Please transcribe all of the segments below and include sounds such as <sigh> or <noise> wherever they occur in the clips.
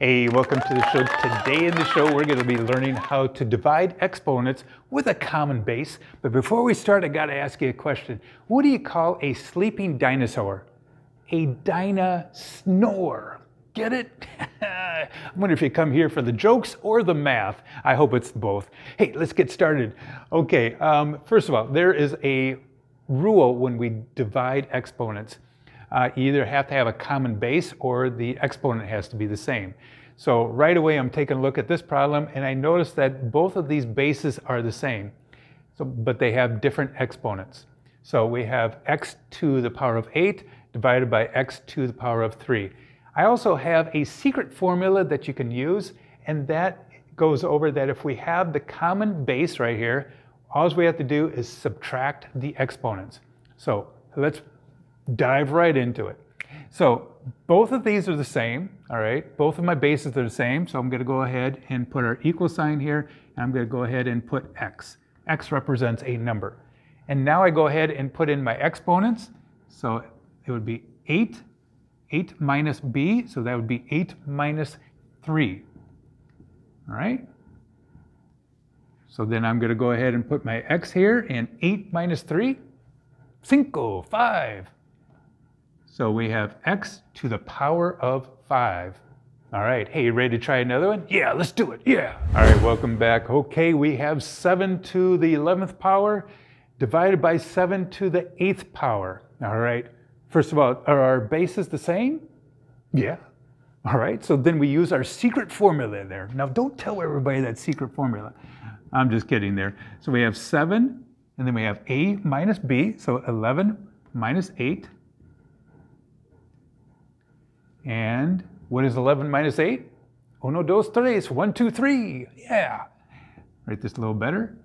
Hey, welcome to the show. Today in the show, we're going to be learning how to divide exponents with a common base. But before we start, I got to ask you a question. What do you call a sleeping dinosaur? A dinosaur. Get it? <laughs> I wonder if you come here for the jokes or the math. I hope it's both. Hey, let's get started. Okay, um, first of all, there is a rule when we divide exponents uh, either have to have a common base or the exponent has to be the same. So right away I'm taking a look at this problem and I notice that both of these bases are the same, so, but they have different exponents. So we have x to the power of 8 divided by x to the power of 3. I also have a secret formula that you can use and that goes over that if we have the common base right here, all we have to do is subtract the exponents. So let's dive right into it. So both of these are the same, all right? Both of my bases are the same, so I'm gonna go ahead and put our equal sign here, and I'm gonna go ahead and put x. x represents a number. And now I go ahead and put in my exponents, so it would be 8, 8 minus b, so that would be 8 minus 3, all right? So then I'm gonna go ahead and put my x here, and 8 minus 3, cinco, 5. So we have x to the power of 5. All right, hey, you ready to try another one? Yeah, let's do it, yeah. All right, welcome back. Okay, we have 7 to the 11th power divided by 7 to the 8th power. All right, first of all, are our bases the same? Yeah. All right, so then we use our secret formula there. Now, don't tell everybody that secret formula. I'm just kidding there. So we have 7, and then we have a minus b, so 11 minus 8 and what is 11 minus 8? Uno, dos, tres. One, two, three. Yeah. Write this a little better.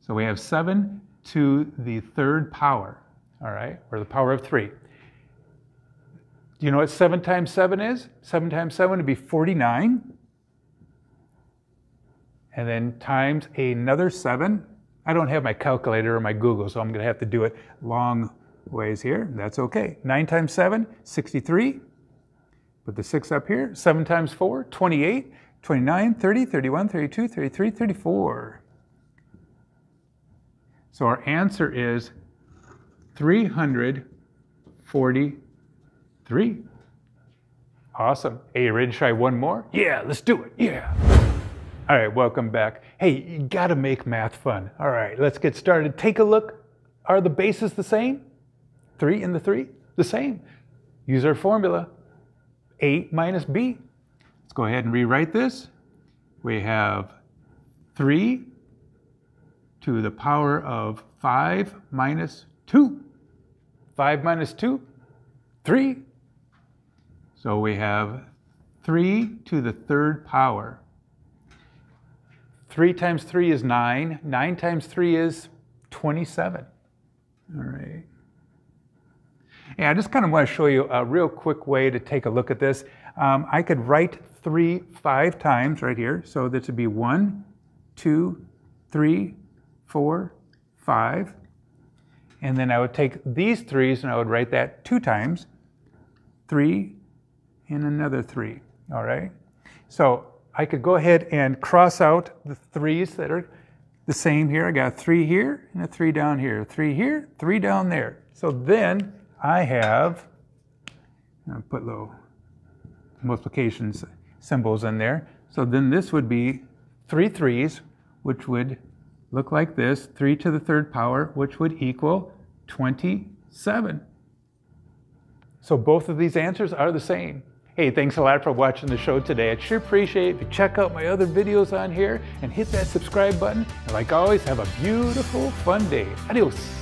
So we have 7 to the third power, all right, or the power of 3. Do you know what 7 times 7 is? 7 times 7 would be 49. And then times another 7. I don't have my calculator or my Google, so I'm going to have to do it long ways here. That's okay. 9 times 7, 63. Put the 6 up here. 7 times 4, 28, 29, 30, 31, 32, 33, 34. So our answer is 343. Awesome. Hey, you ready to try one more? Yeah, let's do it. Yeah. All right, welcome back. Hey, you gotta make math fun. All right, let's get started. Take a look. Are the bases the same? Three and the three? The same. Use our formula. A minus B. Let's go ahead and rewrite this. We have 3 to the power of 5 minus 2. 5 minus 2, 3. So we have 3 to the third power. 3 times 3 is 9. 9 times 3 is 27. All right. Yeah, I just kind of want to show you a real quick way to take a look at this. Um, I could write three five times right here. So this would be one, two, three, four, five. And then I would take these threes and I would write that two times, three and another three, all right? So I could go ahead and cross out the threes that are the same here. I got three here and a three down here, three here, three down there. So then I have, I'll put little multiplication symbols in there. So then this would be three threes, which would look like this, 3 to the third power, which would equal 27. So both of these answers are the same. Hey, thanks a lot for watching the show today. I'd sure appreciate if you check out my other videos on here and hit that subscribe button. And like always, have a beautiful, fun day. Adios.